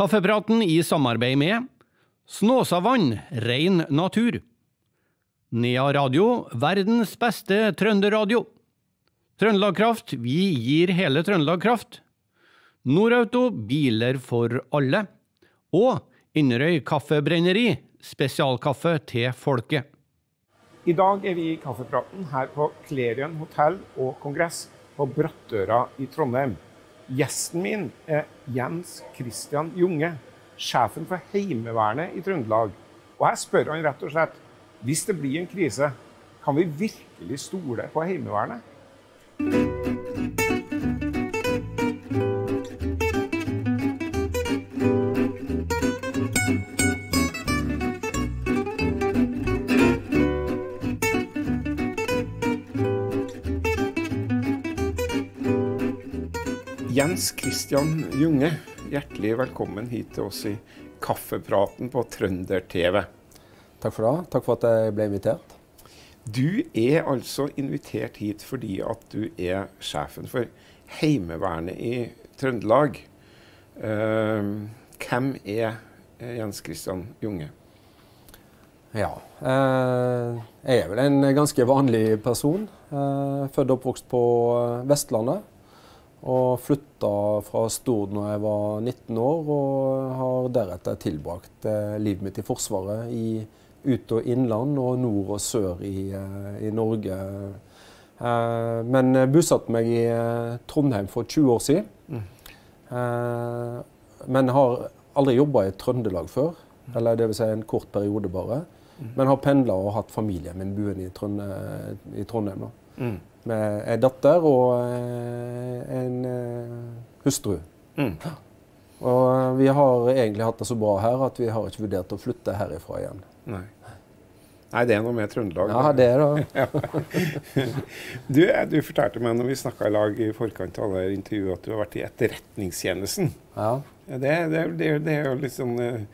Kaffepraten i samarbeid med Snåsavann, rein natur. Nea Radio, verdens beste trønderradio. Trøndelag Kraft, vi gir hele Trøndelag kraft. Norauto, biler for alle. Og Inderøy Kaffebrenneri, spesialkaffe til folket. I dag er vi i Kaffepraten her på Klerion hotell og kongress på Brattøra i Trondheim. Gjesten min er Jens Christian Junge, sjefen for Heimevernet i Trøndelag. Og jeg spør han rett og slett hvis det blir en krise, kan vi virkelig stole på Heimevernet? Jens Christian Junge, hjertelig velkommen hit til oss i Kaffepraten på Trønder-TV. Takk for det. Takk for at jeg ble invitert. Du er altså invitert hit fordi at du er sjefen for Heimevernet i Trøndelag. Uh, hvem er Jens Christian Junge? Ja. Eh, jeg er vel en ganske vanlig person. Eh, født og oppvokst på Vestlandet. Og flytta fra Stord når jeg var 19 år, og har deretter tilbrakt eh, livet mitt i Forsvaret. I ut- og innland og nord og sør i, eh, i Norge. Eh, men bosatte meg i eh, Trondheim for 20 år siden. Mm. Eh, men har aldri jobba i Trøndelag før. Eller det vil si en kort periode bare. Mm. Men har pendla og hatt familien min boende i, Trond i Trondheim. Mm. Med ei datter og eh, en eh, hustru. Mm. Og vi har egentlig hatt det så bra her at vi har ikke vurdert å flytte herifra igjen. Nei. Nei, det er noe med Trøndelag. Ja, det er det. Du, du fortalte meg når vi snakka i lag i forkant av alle intervjuet at du har vært i Etterretningstjenesten. Ja. Ja, Det, det, det, det er jo litt sånn eh,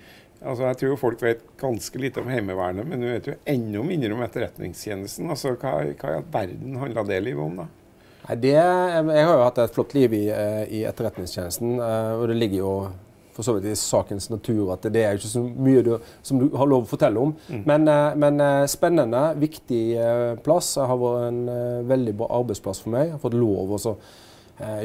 altså Jeg tror folk vet ganske lite om Heimevernet, men du vet jo enda mindre om Etterretningstjenesten. Altså, Hva, hva i all verden handla det livet om, da? Nei, det, jeg har jo hatt et flott liv i, eh, i Etterretningstjenesten, eh, og det ligger jo for så vidt i sakens natur at det er ikke så mye du, som du har lov å fortelle om. Mm. Men, eh, men spennende, viktig plass. Det har vært en veldig bra arbeidsplass for meg. Jeg har fått lov å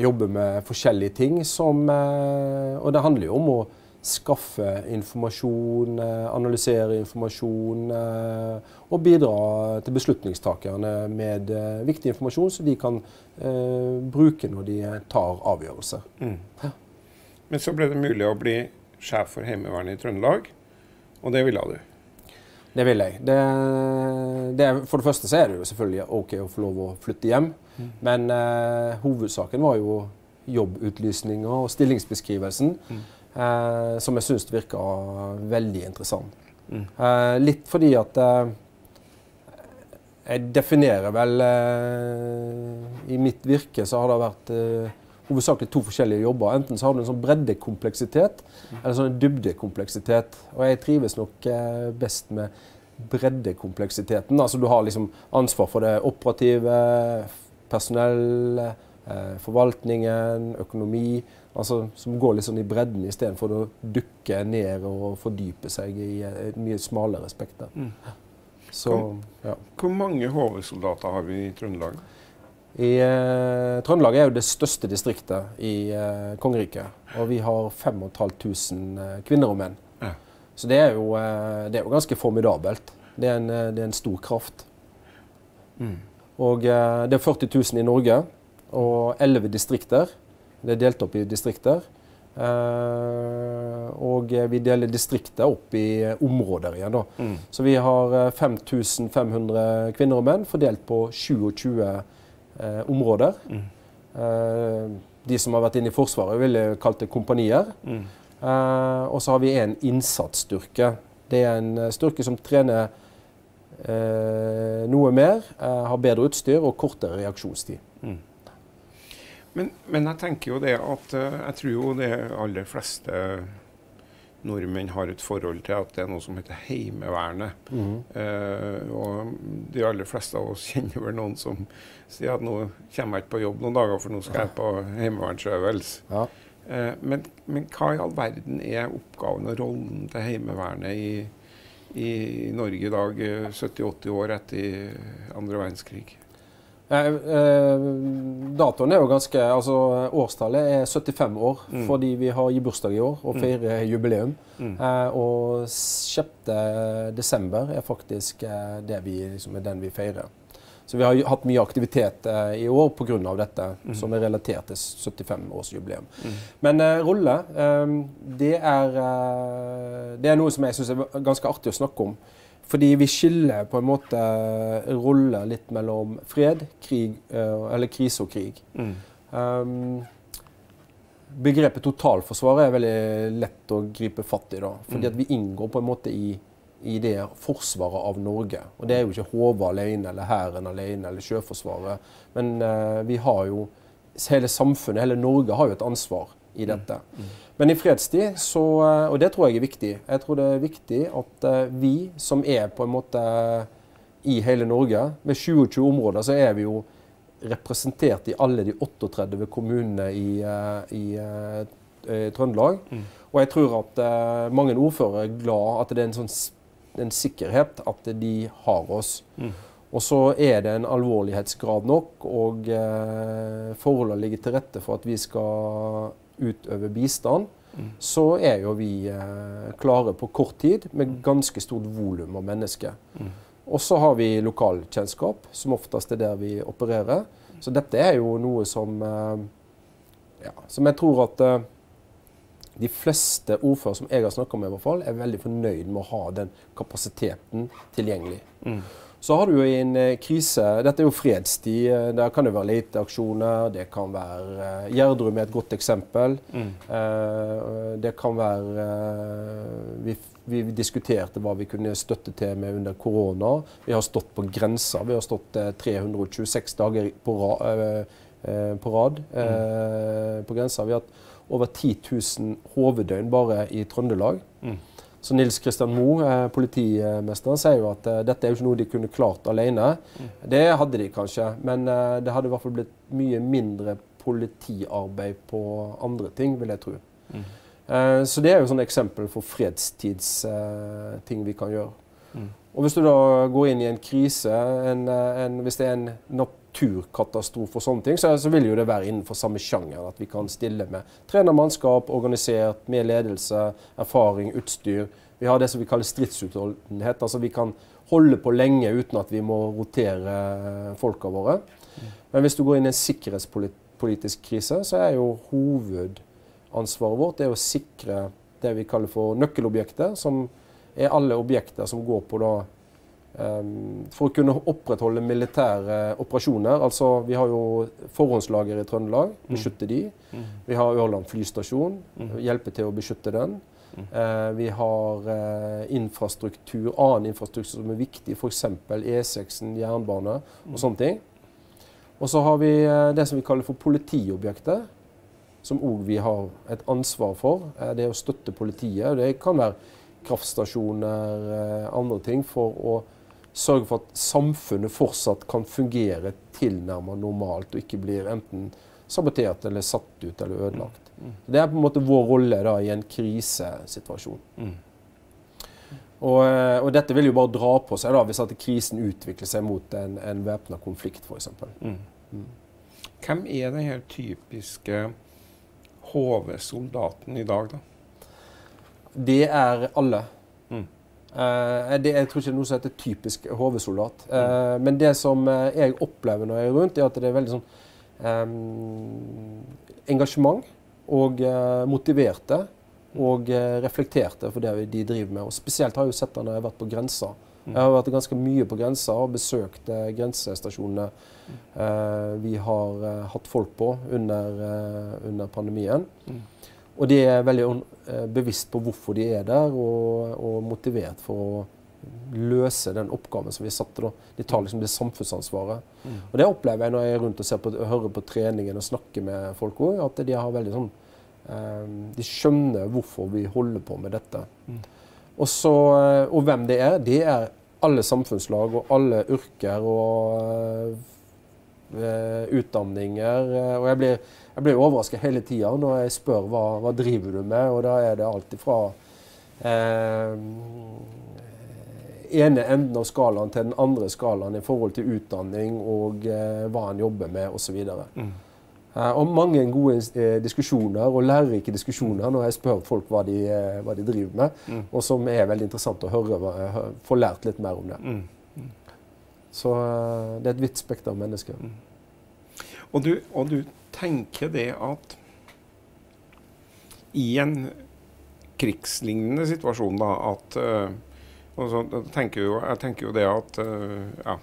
jobbe med forskjellige ting som Og det handler jo om å skaffe informasjon, eh, analysere informasjon eh, og bidra til beslutningstakerne med eh, viktig informasjon som de kan eh, bruke når de tar avgjørelser. Mm. Men så ble det mulig å bli sjef for Heimevernet i Trøndelag, og det ville du. Det vil jeg. Det, det, for det første så er det jo selvfølgelig OK å få lov å flytte hjem, men eh, hovedsaken var jo jobbutlysninga og stillingsbeskrivelsen, eh, som jeg syns virka veldig interessant. Mm. Eh, litt fordi at eh, jeg definerer vel eh, I mitt virke så har det vært eh, hovedsakelig to forskjellige jobber. Enten så har du en sånn breddekompleksitet eller sånn dybdekompleksitet. Og jeg trives nok eh, best med breddekompleksiteten. Altså du har liksom ansvar for det operative, personell, eh, forvaltningen, økonomi. Altså som går litt sånn i bredden istedenfor å dukke ned og fordype seg i eh, et mye smalere spekter. Mm. Så, ja. Hvor mange HV-soldater har vi i Trøndelag? I eh, Trøndelag er jo det største distriktet i eh, kongeriket. Og vi har 5500 eh, kvinner og menn. Ja. Så det er, jo, eh, det er jo ganske formidabelt. Det er en, eh, det er en stor kraft. Mm. Og eh, det er 40 000 i Norge og 11 distrikter. Det er delt opp i distrikter. Eh, og eh, vi deler distriktet opp i eh, områder igjen. da. Mm. Så vi har eh, 5500 kvinner og menn fordelt på 27 eh, områder. Mm. Eh, de som har vært inne i Forsvaret, ville kalt det kompanier. Mm. Eh, og så har vi en innsatsstyrke. Det er en eh, styrke som trener eh, noe mer, eh, har bedre utstyr og kortere reaksjonstid. Mm. Men, men jeg tenker jo det at eh, jeg tror jo de aller fleste nordmenn har et forhold til at det er noe som heter Heimevernet. Eh, og de aller fleste av oss kjenner vel noen som sier at nå kommer jeg ikke på jobb noen dager, for nå skal jeg på heimevernsøvelse. Ja. Eh, men, men, hva i all verden er oppgaven og rollen til Heimevernet i, i Norge i dag, 70-80 år etter andre verdenskrig? Eh, eh, datoen er jo ganske altså Årstallet er 75 år, mm. fordi vi har bursdag i år og mm. feirer mm. jubileum. Mm. Eh, og 6. desember er faktisk eh, det vi, liksom, er den vi feirer. Så vi har hatt mye aktivitet eh, i år pga. dette, mm. som er relatert til 75-årsjubileum. Mm. Men eh, rolle, det er, det er noe som jeg syns er ganske artig å snakke om. Fordi vi skiller på en måte roller litt mellom fred, krig, eh, eller krise og krig. Mm. Um, begrepet totalforsvaret er veldig lett å gripe fatt i. da, fordi mm. at vi inngår på en måte i, i, det forsvaret av Norge. Og Det er jo ikke HV alene, eller Hæren alene, eller Sjøforsvaret. Men uh, vi har jo Hele samfunnet, hele Norge har jo et ansvar i dette. Mm. mm. Men i fredstid, så, og det tror jeg er viktig, jeg tror det er viktig at eh, vi som er på en måte i hele Norge, med 27 områder, så er vi jo representert i alle de 38 kommunene i, i, i, i eh, Trøndelag. Mm. Og jeg tror at mange ordførere er glad at det er en sånn en sikkerhet at de har oss. Mm. Og så er det en alvorlighetsgrad nok, og eh, forholdene ligger til rette for at vi skal utøve bistand, mm. så er jo vi eh, klare på kort tid med ganske stort volum av mennesker. Mm. Og så har vi lokalkjennskap, som oftest er der vi opererer. Så dette er jo noe som, eh, ja, som jeg tror at eh, de fleste ordførere som jeg har snakka med, i hvert fall, er veldig fornøyd med å ha den kapasiteten tilgjengelig. Mm. Så har du jo i en eh, krise Dette er jo fredstid. Eh, der kan det være leteaksjoner. Det kan være uh, Gjerdrum er et godt eksempel. Mm. Det kan være vi, vi, diskuterte hva vi kunne støtte til med under korona. Vi har stått på grensa. Vi har stått 326 dager på rad mm. på grensa. Vi har hatt over 10 000 hoveddøgn bare i Trøndelag. Mm. Så Nils Kristian Moe, eh, politimesteren, sier jo at uh, dette er jo ikke noe de kunne klart alene. Mm. Det hadde de kanskje, men uh, det hadde i hvert fall blitt mye mindre politiarbeid på andre ting, vil jeg tro. Mm. Uh, så det er jo sånn eksempel for fredstidsting vi kan gjøre. Mm. Og Hvis du da går inn i en krise, en, en, hvis det er en naturkatastrofe og sånne ting, så, så, vil jo det være innenfor samme sjanger. At vi kan stille med trenermannskap, organisert, med ledelse, erfaring, utstyr. Vi har det som vi kaller stridsutholdenhet. Altså vi kan holde på lenge uten at vi må rotere folka våre. Men hvis du går inn i en sikkerhetspolitisk krise, så er jo hovedansvaret vårt det å sikre det vi kaller for nøkkelobjekter, som er alle objekter som går på da For å kunne opprettholde militære operasjoner. Altså, vi har jo forhåndslager i Trøndelag. Mm. Beskytte de. Mm. Vi har Ørland flystasjon. Mm. Hjelpe til å beskytte den. Uh, vi har uh, infrastruktur, annen infrastruktur som er viktig, f.eks. E6-en, jernbane og sånne ting. Og så har vi uh, det som vi kaller for politiobjekter, som òg vi har et ansvar for. det er å støtte politiet. Det kan være kraftstasjoner, eh, andre ting, for å sørge for at samfunnet fortsatt kan fungere tilnærmet normalt, og ikke blir enten sabotert eller satt ut eller ødelagt. Mm. mm. Det er på en måte vår rolle da, i en krisesituasjon. Mm. Og, eh, og, dette vil jo bare dra på seg da, hvis at krisen utvikler seg mot en, en væpna konflikt, f.eks. Mm. Mm. Hvem er den her typiske HV-soldaten i dag, da? Det er alle. Mm. Uh, det, jeg tror ikke det er noe som heter typisk HV-soldat. Uh, mm. Men det som uh, jeg opplever når jeg er rundt, er at det er veldig sånn um, engasjement og motiverte og reflekterte for det de driver med. Og Spesielt har jeg jo sett det når jeg har vært på grensa. Mm. Jeg har vært ganske mye på grensa og besøkt grensestasjonene vi har hatt folk på under, under pandemien. Mm. Og de er veldig eh, bevisst på hvorfor de er der, og, og, motivert for å løse den oppgaven som vi satte. Da. De tar liksom det samfunnsansvaret. Mm. Og Det opplever jeg når jeg er rundt og ser på, hører på treningen og snakker med folk òg. At de har veldig sånn eh, De skjønner hvorfor vi holder på med dette. Mm. Og, så, eh, og hvem det er, det er alle samfunnslag og alle yrker og utdanninger. eh, og jeg blir, jeg blir overraska hele tida når jeg spør hva, hva driver du med, og da er det alt ifra eh, ene enden av skalaen til den andre skalaen i forhold til utdanning og eh, hva en jobber med osv. Mm. Eh, og mange gode eh, diskusjoner og lærerike diskusjoner når jeg spør folk hva de, eh, hva de driver med, Mm. og som er veldig interessant å høre, få lært litt mer om det. Mm. Så eh, det er et vidt spekter av mennesker. Og du, og du tenker det at i en krigslignende situasjon, da, at så tenker jo, Jeg tenker jo det at eh, ja,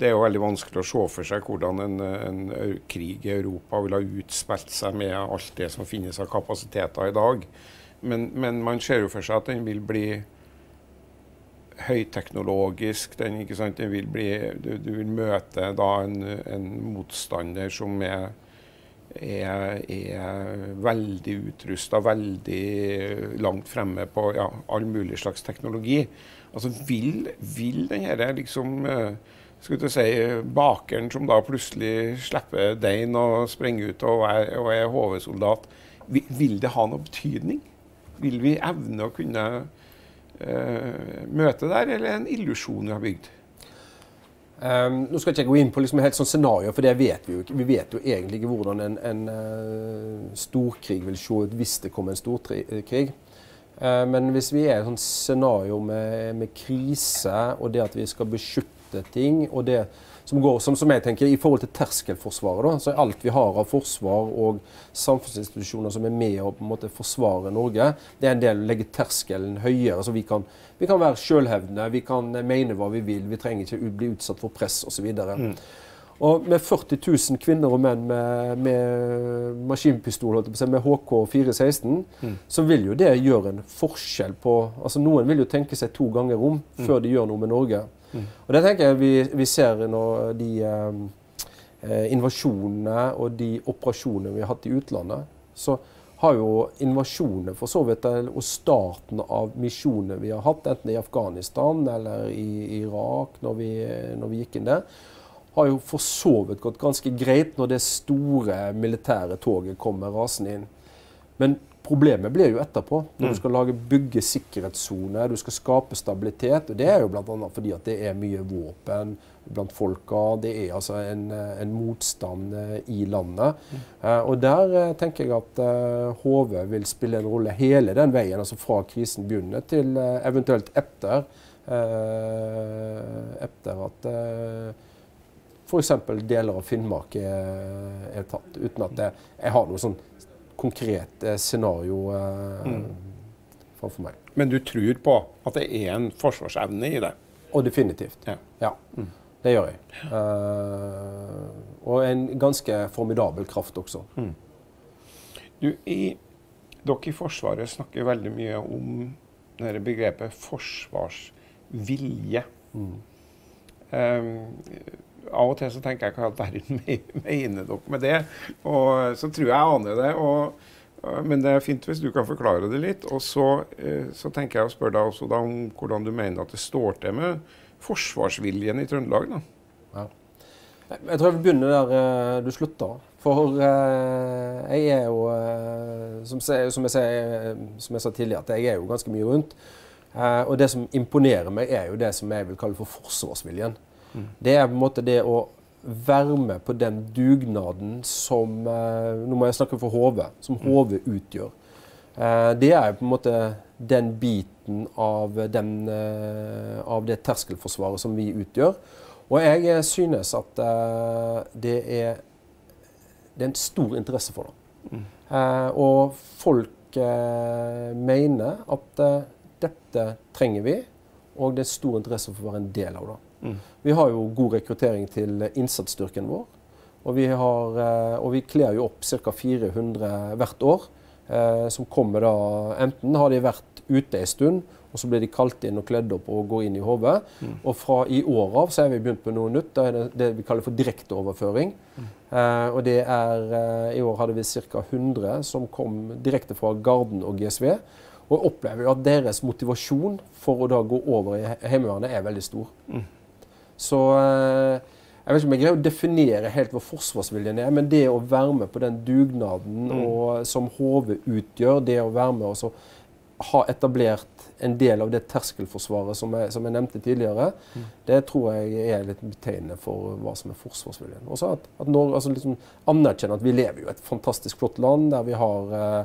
det er jo veldig vanskelig å se for seg hvordan en, en krig i Europa ville ha utspilt seg med alt det som finnes av kapasiteter i dag. Men, men man ser jo for seg at den vil bli høyteknologisk. Den? Den vil bli, du, du vil møte en, en motstander som er, er, er veldig utrusta, veldig langt fremme på ja, all mulig slags teknologi. Altså Vil, vil den her liksom skal skulle si, bakeren som da plutselig slipper deigen og sprenger ut og er, er HV-soldat, vil, det ha noe betydning? Vil vi evne å kunne eh, møte der, eller er en illusjon vi har bygd? Um, nå skal jeg ikke gå inn på liksom helt sånt scenario, for det vet vi jo ikke. Vi vet jo egentlig ikke hvordan en, en uh, storkrig vil se ut hvis det kommer en storkrig. Uh, men hvis vi er i et sånt scenario med, med krise, og det at vi skal beskytte ting, og det som går, som, som jeg tenker, I forhold til terskelforsvaret, da, så er alt vi har av forsvar og samfunnsinstitusjoner som er med å på en måte forsvare Norge, det er en del å legge terskelen høyere. så vi kan, vi kan være selvhevdende, vi kan mene hva vi vil, vi trenger ikke bli utsatt for press osv. Mm. Og med 40 000 kvinner og menn med, med maskinpistol, med HK 416, Mm. så vil jo det gjøre en forskjell på altså Noen vil jo tenke seg to ganger om før de gjør noe med Norge. Mm. Og det tenker jeg vi, vi ser når de eh, eh, invasjonene og de operasjonene vi har hatt i utlandet. Så har jo invasjonene for så vidt, og starten av misjonene vi har hatt, enten i Afghanistan eller i Irak når vi, når vi gikk inn der, har jo for så vidt gått ganske greit når det store militære toget kommer rasende inn. Men problemet blir jo etterpå, når Mm. du skal lage, bygge sikkerhetssoner, du skal skape stabilitet. og Det er jo bl.a. fordi at det er mye våpen blant folka. Det er altså en, en motstand eh, i landet. Eh, og der eh, tenker jeg at eh, HV vil spille en rolle hele den veien, altså fra krisen begynner til eh, eventuelt etter. etter at f.eks. deler av Finnmark er, er tatt. Uten at jeg, jeg har noe sånn konkret eh, scenario eh, Mm. framfor meg. Men du tror på at det er en forsvarsevne i det? Og definitivt. Ja. Ja, Mm. det gjør jeg. Eh, og en ganske formidabel kraft også. Du, i, dere i Forsvaret snakker veldig mye om dette begrepet forsvarsvilje. Mm. Um, av og til så tenker jeg hva i all verden me- mener dere med det? Og så tror jeg jeg aner det. Og, men det er fint hvis du kan forklare det litt. Og så, eh, så tenker jeg å spørre deg også om hvordan du mener at det står til med forsvarsviljen i Trøndelag. da. Jeg tror jeg vil begynne der eh, du slutta. For eh, jeg er jo, som, jeg, som jeg sa tidligere, at jeg er jo ganske mye rundt. Og det som imponerer meg, er jo det som jeg vil kalle for forsvarsviljen. Mm. Det er på en måte det å være med på den dugnaden som eh, Nå må jeg snakke for HV, som HV utgjør. Eh, det er på en måte den biten av, den, eh, av det terskelforsvaret som vi utgjør. Og jeg synes at det, er, det er en stor interesse for det. Mm. Eh, og folk mener at dette trenger vi, og det er stor interesse for å være en del av det. Mm. Vi har jo god rekruttering til innsatsstyrken vår. Og vi, har, eh, og vi kler jo opp ca. 400 hvert år. Eh, som kommer da Enten har de vært ute en stund, og så blir de kalt inn og kledd opp og går inn i HV. Mm. Og fra i år av så har vi begynt med noe nytt. Det er det, det vi kaller for direkteoverføring. Eh, og det er eh, I år hadde vi ca. 100 som kom direkte fra Garden og GSV. Og jeg opplever jo at deres motivasjon for å da gå over i he- Heimevernet er veldig stor. Mm. Så eh, jeg vet ikke om jeg greier å definere helt hva forsvarsviljen er, men det å være med på den dugnaden Mm. og, som HV utgjør, det å være med og så ha etablert en del av det terskelforsvaret som jeg, som jeg nevnte tidligere, Mm. det tror jeg er litt betegnende for hva som er forsvarsviljen. Også at, at Norge altså liksom anerkjenner at vi lever i et fantastisk flott land der vi har eh,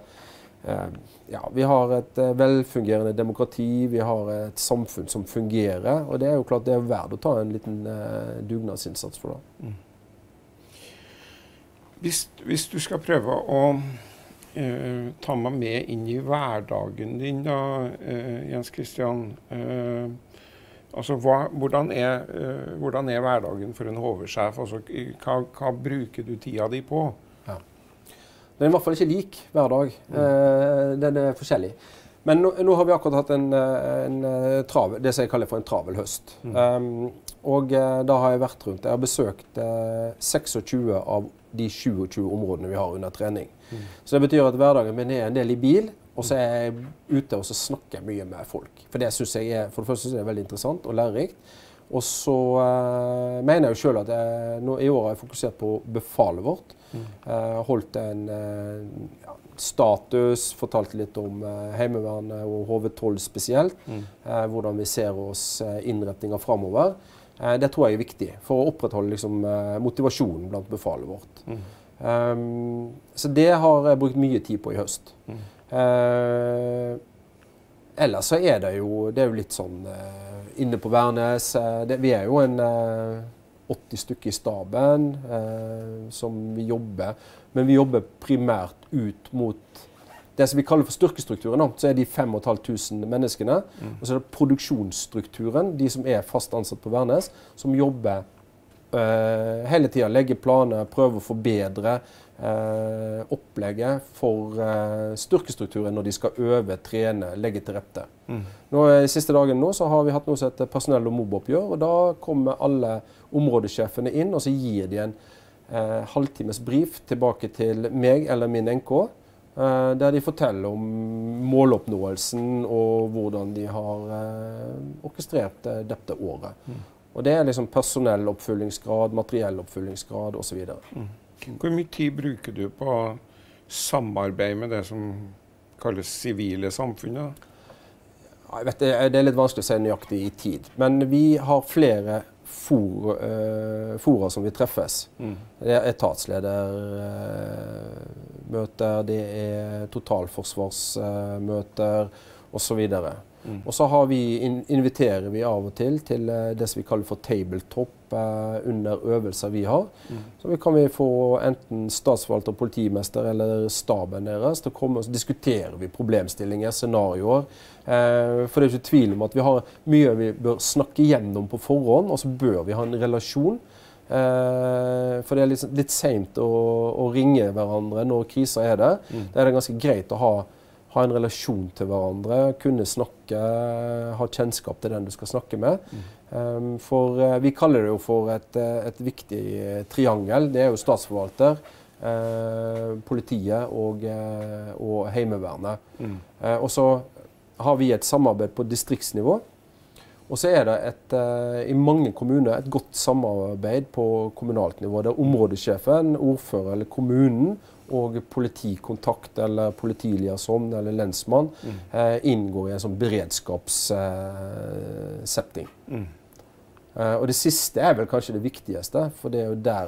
ja, vi har et eh, velfungerende demokrati, vi har et samfunn som fungerer. Og det er jo klart det er verdt å ta en liten eh, dugnadsinnsats for. da. Hvis, hvis du skal prøve å eh, ta meg med inn i hverdagen din, da, eh, Jens Kristian. Eh, altså, hva, hvordan, er, eh, hvordan er hverdagen for en HV-sjef? Altså, hva, hva bruker du tida di på? Den er i hvert fall ikke lik hver dag. Mm. den er forskjellig. Men nå, nå har vi akkurat hatt en, eh, en eh, travel, det som jeg kaller for en travel høst. Um, og eh, da har jeg vært rundt. Jeg har besøkt eh, 26 av de 27 områdene vi har under trening. Så det betyr at hverdagen min er en del i bil, og så er jeg ute og så snakker jeg mye med folk. For det syns jeg er, for det første synes jeg er veldig interessant og lærerikt. Og så eh, mener jeg jo sjøl at jeg, nå, i år har jeg fokusert på befalet vårt. Eh, holdt en eh, ja, status, fortalt litt om eh, Heimevernet og HV12 spesielt. Eh, hvordan vi ser oss eh, innretninger framover. Det tror jeg er viktig for å opprettholde liksom, motivasjonen blant befalet vårt. Um, så det har jeg brukt mye tid på i høst. Eh, ellers så er det jo, det er jo litt sånn inne på Værnes. eh, det, vi er jo en eh, 80 stykker i staben eh, som vi jobber. Men vi jobber primært ut mot det som vi kaller for styrkestrukturen. Så er de 5500 menneskene. Og så er det produksjonsstrukturen, de som er fast ansatt på Værnes, som jobber eh, hele tida. Legger planer, prøver å forbedre eh, opplegget for eh, styrkestrukturen når de skal øve, trene, legge til rette. Nå, eh, siste dagen nå så har vi hatt noe som heter personell- og mobbeoppgjør. og Da kommer alle områdesjefene inn og så gir de en eh, halvtimes brief tilbake til meg eller min NK. eh, der de forteller om måloppnåelsen og hvordan de har eh, orkestrert eh, dette året. Og Det er liksom personelloppfyllingsgrad, materielloppfyllingsgrad osv. Hvor mye tid bruker du på samarbeid med det som kalles sivile samfunn? jeg vet, det, er- litt vanskelig å si nøyaktig i tid. Men vi har flere for, uh, fora som vi treffes. Det er etatsledermøter, det er totalforsvarsmøter osv. Og så har vi, inviterer vi av og til til eh, det som vi kaller for tabletop eh, under øvelser vi har. Så vi kan vi få enten statsforvalter, politimester eller staben deres til å komme og så diskuterer vi problemstillinger, scenarioer. Eh, for det er ikke tvil om at vi har mye vi bør snakke gjennom på forhånd, og så bør vi ha en relasjon. Eh, for det er litt, litt seint å, å ringe hverandre når krisa er der. Da er det ganske greit å ha, ha en relasjon til hverandre, kunne snakke, ha kjennskap til den du skal snakke med. Um, for eh, vi kaller det jo for et, eh, et viktig eh, triangel. Det er jo statsforvalter, eh, politiet og, og Heimevernet. Eh, og så har vi et samarbeid på distriktsnivå. Og så er det et, eh, i mange kommuner et godt samarbeid på kommunalt nivå. Der områdesjefen, ordfører eller kommunen og politikontakt eller politiliaison eller lensmann eh, inngår i en sånn beredskapssetting. Eh, og det siste er vel kanskje det viktigste, for det er jo der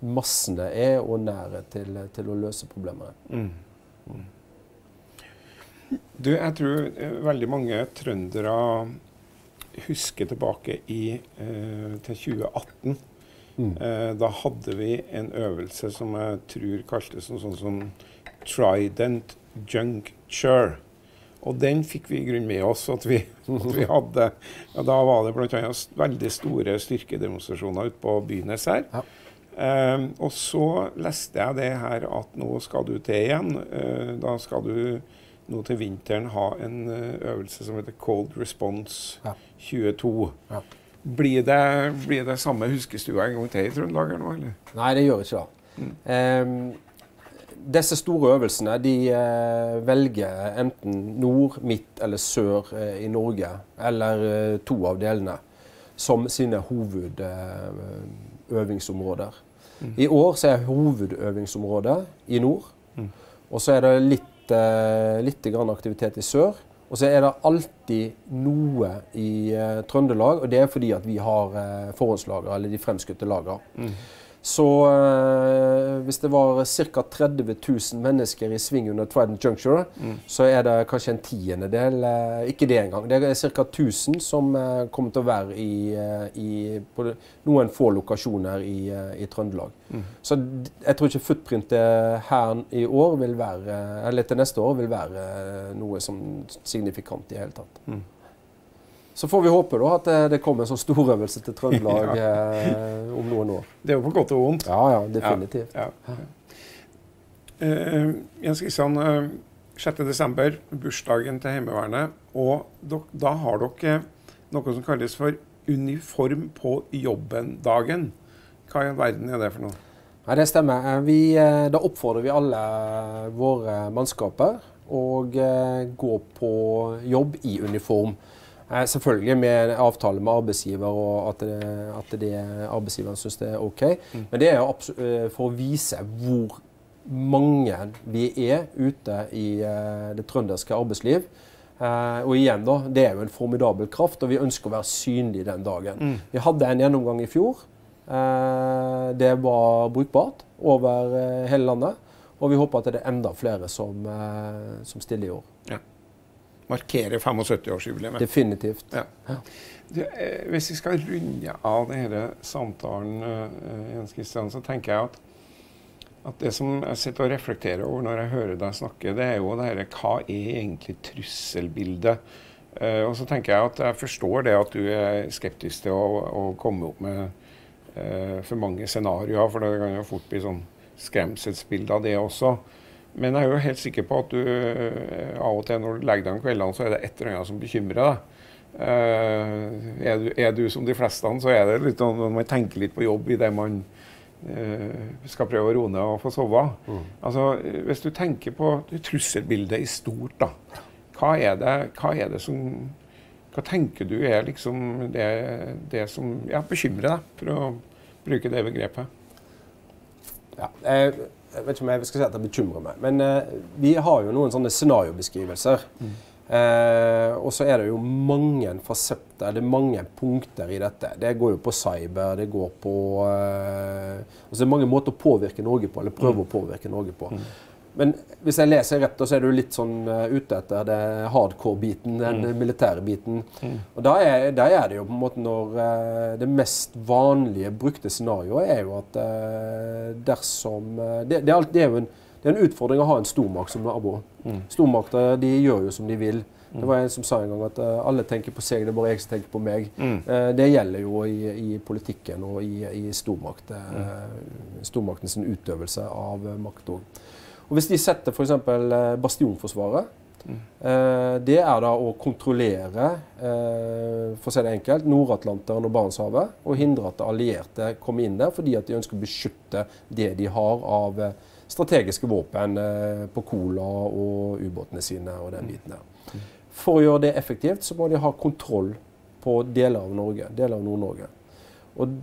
massene er, og nærhet til, til å løse problemene. Du, jeg tror eh, veldig mange trøndere husker tilbake i, eh, til 2018. Eh, da hadde vi en øvelse som jeg tror kaltes noe sånt som Trident Juncture. Og den fikk vi i grunnen med oss. at vi, at vi hadde, ja, Da var det bl.a. veldig store styrkedemonstrasjoner ute på Bynes her. Ja. Eh, og så leste jeg det her at nå skal du til igjen. Eh, da skal du nå til vinteren ha en eh, øvelse som heter Cold Response Ja. 22. Ja. Blir, det, blir det samme huskestua en gang til i Trøndelag nå, eller? Nei, det gjør ikke det. Eh, disse store øvelsene de eh, velger enten nord, midt eller sør eh, i Norge, eller eh, to av delene, som sine hovedøvingsområder. Mm. I år så er hovedøvingsområdet i nord. Og så er det litt, litt grann aktivitet i sør. Og så er det alltid noe i eh, Trøndelag, og det er fordi at vi har eh, forhåndslager, eller de fremskutte lagrene. Så eh, hvis det var ca. 30 000 mennesker i sving under Trident Juncture, så er det kanskje en tiendedel eh, Ikke det engang. Det er ca. 1000 som eh, kommer til å være i, i, på noen få lokasjoner i, i Trøndelag. Så jeg tror ikke footprintet her i år vil være, eller til neste år vil være noe som signifikant i det hele tatt. Så får vi håpe da at det, det kommer en sånn storøvelse til Trøndelag eh, om noen år. Det er jo på godt og vondt. Ja, ja, definitivt. Ja. Eh, Jens Kristian, uh, 6.12., bursdagen til Heimevernet. Og dok, da har dere noe som kalles for uniform på jobben-dagen. Hva i all verden er det for noe? Nei, det stemmer. Eh, Vi, eh, da oppfordrer vi alle våre mannskaper å eh, gå på jobb i uniform. Eh, Selvfølgelig med avtale med arbeidsgiver og at, det, at det arbeidsgiveren syns det er OK. Men det er eh, for å vise hvor mange vi er ute i eh, det trønderske arbeidsliv. Eh, og igjen da, Det er jo en formidabel kraft, og vi ønsker å være synlige den dagen. Vi hadde en gjennomgang i fjor. Eh, det var brukbart over eh, hele landet. Og vi håper at det er enda flere som, eh, som stiller i år. Markere 75-årsjubileet. Definitivt. Ja. Du, eh, hvis vi skal runde av denne samtalen, eh, Jens Kristian, så tenker jeg at, at det som jeg sitter og reflekterer over når jeg hører deg snakke, det er jo det dette Hva er egentlig trusselbildet? Eh, og så tenker jeg at jeg forstår det at du er skeptisk til å, å komme opp med for mange scenarioer, for det kan jo fort bli sånn skremselsbilde av det også. Men jeg er jo helt sikker på at du eh, av og til når du legger deg om kveldene, så er det et eller annet som bekymrer deg. Uh, er, du, er du som de fleste, så er det litt sånn når man tenker litt på jobb i det man uh, skal prøve å roe ned og få sove. Altså, eh, hvis du tenker på trusselbildet i stort, da. Hva er det, hva er det som Hva tenker du er liksom det, det som ja, bekymrer deg, for å bruke det begrepet? Ja, jeg, jeg vet ikke om jeg skal si at det bekymrer meg, men eh, vi har jo noen sånne scenariobeskrivelser. Eh, og så er det jo mange fasetter, det er mange punkter i dette. Det går jo på cyber, det går på eh, altså Det er mange måter å påvirke Norge på, eller prøve å påvirke Norge på. Men hvis jeg leser rett, så er du litt sånn eh, ute etter det hardcore-biten, den militære biten. Og da er, da er det jo på en måte når eh, Det mest vanlige brukte scenarioet er jo at eh, dersom det, det, er det er jo en, det er en utfordring å ha en stormakt som nabo. Stormakter de gjør jo som de vil. Det var en som sa en gang at alle tenker på seg, det er bare jeg som tenker på meg. Mm. det gjelder jo i, i politikken og i, i stormakt. mm. stormaktens utøvelse av makt òg. Og Hvis de setter f.eks. bastionforsvaret, eh, det er da å kontrollere, eh, for å si det enkelt, Nord-Atlanteren og Barentshavet, og hindre at allierte kommer inn der, fordi at de ønsker å beskytte det de har av eh, strategiske våpen eh, på Cola og ubåtene sine og den biten der. For å gjøre det effektivt, så må de ha kontroll på deler av Norge, deler av Nord-Norge. Og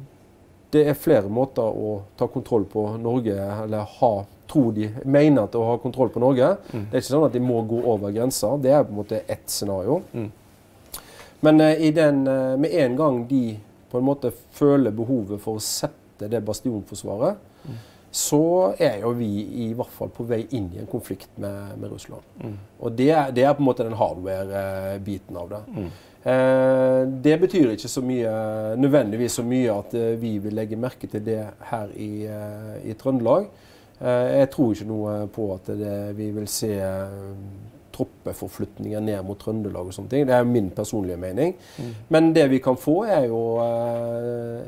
det er flere måter å ta kontroll på Norge, eller ha, tro de mener at å ha kontroll på Norge. Det er ikke sånn at de må gå over grensa. Det er på en måte ett scenario. Men eh, i den, eh, med en gang de på en måte føler behovet for å sette det bastionforsvaret, så er jo vi i hvert fall på vei inn i en konflikt med, med Russland. Og det, det er på en måte den hardware-biten av det. Eh, det betyr ikke så mye, nødvendigvis så mye at eh, vi vil legge merke til det her i, eh, i Trøndelag. Eh, jeg tror ikke noe på at det, vi vil se eh, troppeforflytninger ned mot Trøndelag og sånne ting. Det er min personlige mening. Men det vi kan få, er jo eh,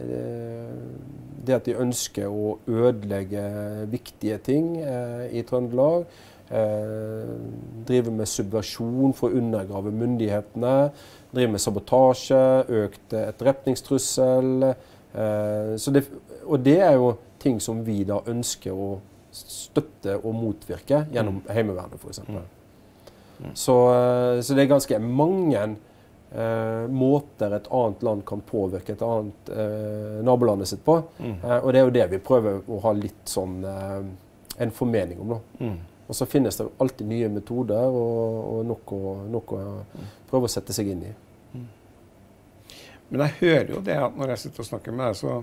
det at de ønsker å ødelegge viktige ting eh, i Trøndelag. Eh, driver med subversjon for å undergrave myndighetene. Driver med sabotasje, økt etterretningstrussel. Eh, så det, og det er jo ting som vi da ønsker å støtte og motvirke gjennom Heimevernet f.eks. Så, eh, så det er ganske mange eh, måter et annet land kan påvirke et annet eh, nabolandet sitt på. Eh, og det er jo det vi prøver å ha litt sånn eh, en formening om. da. Og så finnes det alltid nye metoder og, og nok, å, nok å prøve å sette seg inn i. Men jeg hører jo det at når jeg sitter og snakker med deg, så,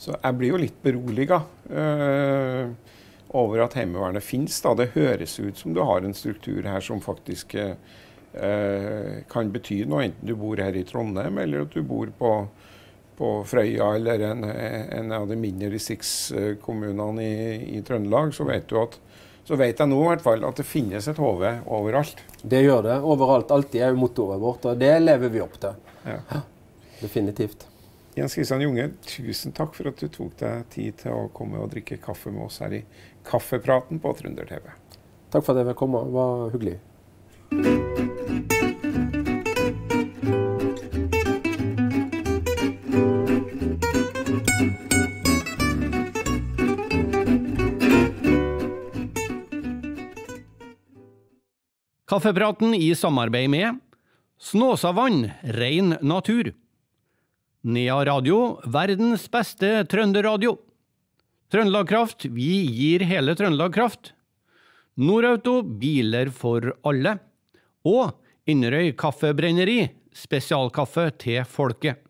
så jeg blir jo litt beroliga Uh, over at Heimevernet finnes. Da. Det høres ut som du har en struktur her som faktisk øh, kan bety noe, enten du bor her i Trondheim eller at du bor på, på Frøya eller en, en, av de mindre distriktskommunene i, i Trøndelag. Så vet, du at, så vet jeg nå i hvert fall at det finnes et HV overalt. Det gjør det. Overalt. Alltid er jo mottoet vårt, og det lever vi opp til. Ja. Definitivt. Jens Kristian Junge, tusen takk for at du tok deg tid til å komme og drikke kaffe med oss her i Kaffepraten på Trønder-TV. Takk for at jeg fikk komme. Det var hyggelig. Kaffepraten i samarbeid med Snåsavann, rein natur. Nea Radio, verdens beste trønderradio. Trøndelag Kraft, vi gir hele Trøndelag kraft. Norauto, biler for alle. Og Inderøy Kaffebrenneri, spesialkaffe til folket.